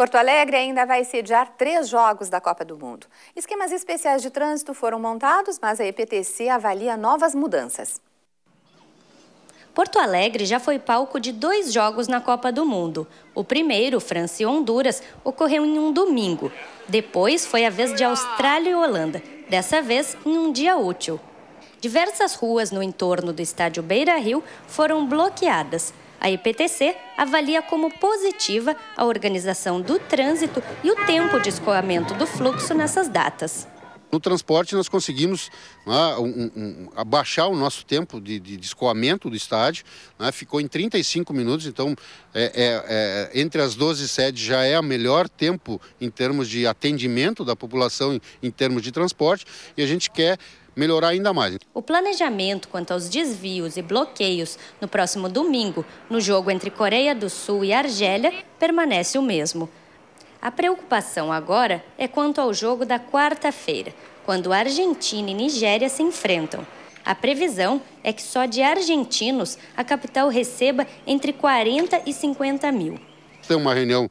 Porto Alegre ainda vai sediar três jogos da Copa do Mundo. Esquemas especiais de trânsito foram montados, mas a EPTC avalia novas mudanças. Porto Alegre já foi palco de dois jogos na Copa do Mundo. O primeiro, França e Honduras, ocorreu em um domingo. Depois foi a vez de Austrália e Holanda, dessa vez em um dia útil. Diversas ruas no entorno do estádio Beira Rio foram bloqueadas. A IPTC avalia como positiva a organização do trânsito e o tempo de escoamento do fluxo nessas datas. No transporte, nós conseguimos né, um, um, abaixar o nosso tempo de, de, de escoamento do estádio, né, ficou em 35 minutos, então é, é, é, entre as 12 sedes já é o melhor tempo em termos de atendimento da população, em, em termos de transporte, e a gente quer melhorar ainda mais. O planejamento quanto aos desvios e bloqueios no próximo domingo, no jogo entre Coreia do Sul e Argélia, permanece o mesmo. A preocupação agora é quanto ao jogo da quarta-feira, quando Argentina e Nigéria se enfrentam. A previsão é que só de argentinos a capital receba entre 40 e 50 mil. Tem uma reunião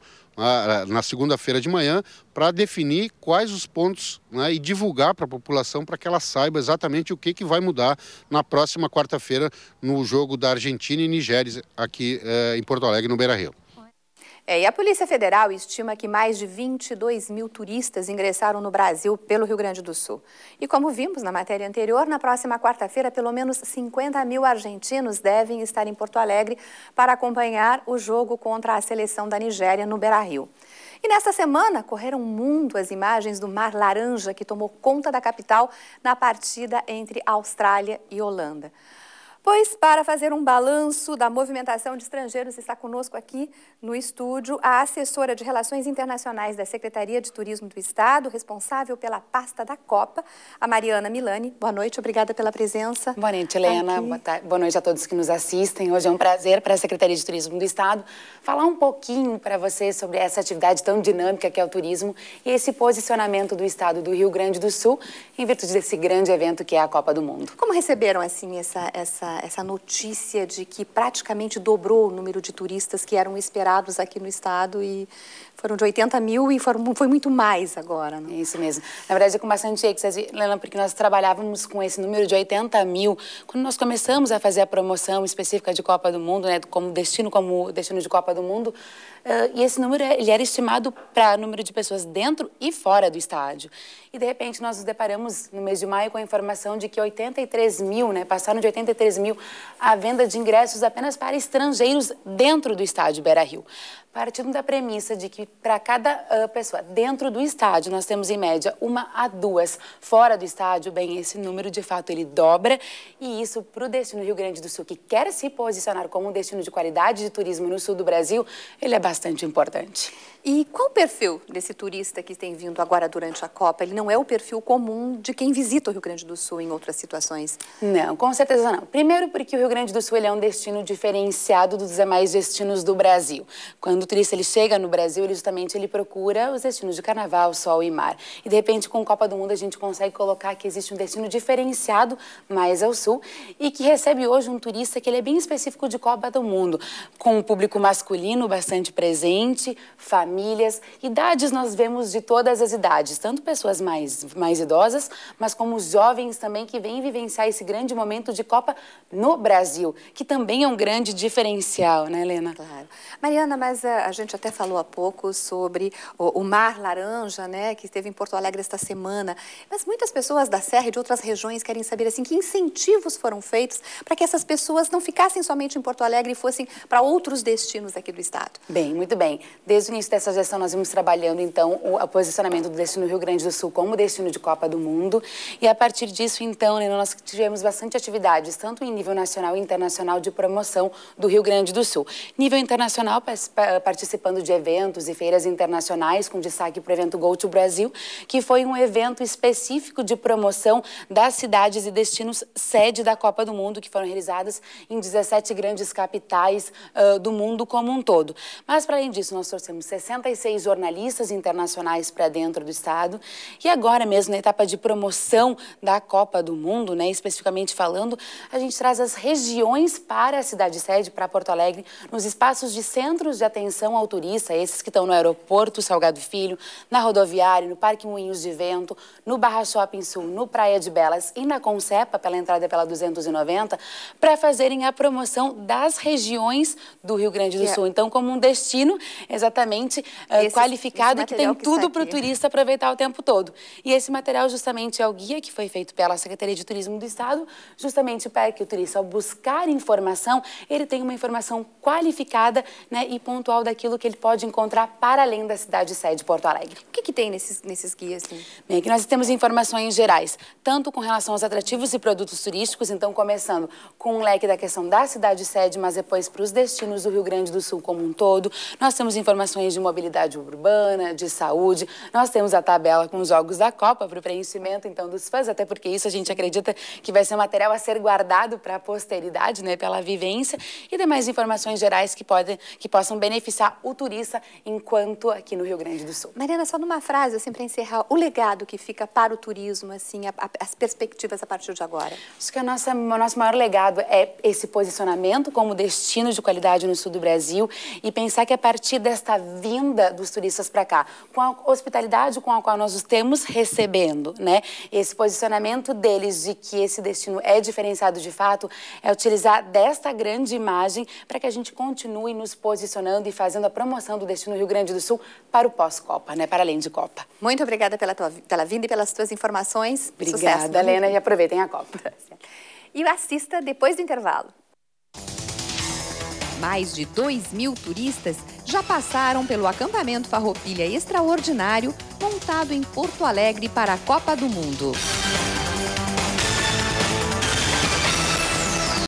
na segunda-feira de manhã para definir quais os pontos né, e divulgar para a população para que ela saiba exatamente o que, que vai mudar na próxima quarta-feira no jogo da Argentina e Nigéria aqui eh, em Porto Alegre, no Beira-Rio. É, e a Polícia Federal estima que mais de 22 mil turistas ingressaram no Brasil pelo Rio Grande do Sul. E como vimos na matéria anterior, na próxima quarta-feira, pelo menos 50 mil argentinos devem estar em Porto Alegre para acompanhar o jogo contra a seleção da Nigéria no Beira-Rio. E nesta semana correram mundo as imagens do Mar Laranja que tomou conta da capital na partida entre Austrália e Holanda. Pois, para fazer um balanço da movimentação de estrangeiros, está conosco aqui no estúdio a assessora de Relações Internacionais da Secretaria de Turismo do Estado, responsável pela pasta da Copa, a Mariana Milani. Boa noite, obrigada pela presença. Boa noite, Helena. Boa, Boa, noite a todos que nos assistem. Hoje é um prazer para a Secretaria de Turismo do Estado falar um pouquinho para vocês sobre essa atividade tão dinâmica que é o turismo e esse posicionamento do Estado do Rio Grande do Sul em virtude desse grande evento que é a Copa do Mundo. Como receberam, assim, essa, essa essa, notícia de que praticamente dobrou o número de turistas que eram esperados aqui no estado e foram de 80 mil e foram, foi muito mais agora. Né? Isso mesmo. Na verdade, é com bastante êxtase, Helena, porque nós trabalhávamos com esse número de 80 mil quando nós começamos a fazer a promoção específica de Copa do Mundo, né, como destino como destino de Copa do Mundo, uh, e esse número ele era estimado para número de pessoas dentro e fora do estádio. E de repente nós nos deparamos no mês de maio com a informação de que 83 mil, né, passaram de 83 mil a venda de ingressos apenas para estrangeiros dentro do estádio Beira Rio partindo da premissa de que para cada uh, pessoa dentro do estádio nós temos em média uma a duas fora do estádio, bem, esse número de fato ele dobra e isso para o destino Rio Grande do Sul, que quer se posicionar como um destino de qualidade de turismo no sul do Brasil, ele é bastante importante. E qual o perfil desse turista que tem vindo agora durante a Copa? Ele não é o perfil comum de quem visita o Rio Grande do Sul em outras situações? Não, com certeza não. Primeiro porque o Rio Grande do Sul ele é um destino diferenciado dos demais destinos do Brasil. Quando o turista ele chega no Brasil, ele justamente ele procura os destinos de carnaval, sol e mar. E de repente com Copa do Mundo a gente consegue colocar que existe um destino diferenciado mais ao sul e que recebe hoje um turista que ele é bem específico de Copa do Mundo, com um público masculino bastante presente, família famílias, idades nós vemos de todas as idades, tanto pessoas mais, mais idosas, mas como os jovens também que vêm vivenciar esse grande momento de Copa no Brasil, que também é um grande diferencial, né, Helena? Claro. Mariana, mas a, eh, a gente até falou há pouco sobre o, o, Mar Laranja, né, que esteve em Porto Alegre esta semana, mas muitas pessoas da Serra e de outras regiões querem saber, assim, que incentivos foram feitos para que essas pessoas não ficassem somente em Porto Alegre e fossem para outros destinos aqui do estado? Bem, muito bem. Desde o início dessa gestão, nós vimos trabalhando, então, o, posicionamento do destino Rio Grande do Sul como destino de Copa do Mundo. E a partir disso, então, nós tivemos bastante atividades, tanto em nível nacional e internacional, de promoção do Rio Grande do Sul. Nível internacional, participando de eventos e feiras internacionais, com destaque para o evento Go to Brasil, que foi um evento específico de promoção das cidades e destinos sede da Copa do Mundo, que foram realizadas em 17 grandes capitais uh, do mundo como um todo. Mas, para além disso, nós trouxemos 66 16 jornalistas internacionais para dentro do estado. E agora mesmo, na etapa de promoção da Copa do Mundo, né, especificamente falando, a gente traz as regiões para a cidade sede, para Porto Alegre, nos espaços de centros de atenção atenção ao turista, esses que estão no aeroporto Salgado Filho, na rodoviária, no Parque Moinhos de Vento, no Barra Shopping Sul, no Praia de Belas e na Concepa, pela entrada pela 290, para fazerem a promoção das regiões do Rio Grande do é Sul. Então, como um destino exatamente uh, esse, qualificado esse que tem tudo para o turista aproveitar o tempo todo. E esse material justamente é o guia que foi feito pela Secretaria de Turismo do Estado, justamente para que o turista, ao buscar informação, ele tenha uma informação qualificada né, e pontual daquilo que ele pode encontrar para além da cidade sede Porto Alegre. O que, que tem nesses, nesses guias? Assim? Bem, aqui nós temos informações gerais, tanto com relação aos atrativos e produtos turísticos, então começando com um leque da questão da cidade sede, mas depois para os destinos do Rio Grande do Sul como um todo. Nós temos informações de mobilidade urbana, de saúde, nós temos a tabela com os jogos da Copa para o preenchimento então dos fãs, até porque isso a gente acredita que vai ser material a ser guardado para a posteridade, né, pela vivência e demais informações gerais que podem que possam beneficiar o turista enquanto aqui no Rio Grande do Sul. Mariana, só numa frase assim para encerrar, o legado que fica para o turismo assim, a, a, as perspectivas a partir de agora. Acho que a nossa, o nosso maior legado é esse posicionamento como destino de qualidade no sul do Brasil e pensar que a partir desta vinda dos turistas para cá, com a hospitalidade com a qual nós os temos recebendo, né? Esse posicionamento deles de que esse destino é diferenciado de fato, é utilizar desta grande imagem para que a gente continue nos posicionando e fazendo a promoção do destino Rio Grande do Sul para o pós-Copa, né? Para além de Copa. Muito obrigada pela, tua, pela vinda e pelas tuas informações. Obrigada, Sucesso, Helena, e aproveitem a Copa. E assista depois do intervalo. Mais de 2 mil turistas já passaram pelo acampamento Farroupilha Extraordinário montado em Porto Alegre para a Copa do Mundo.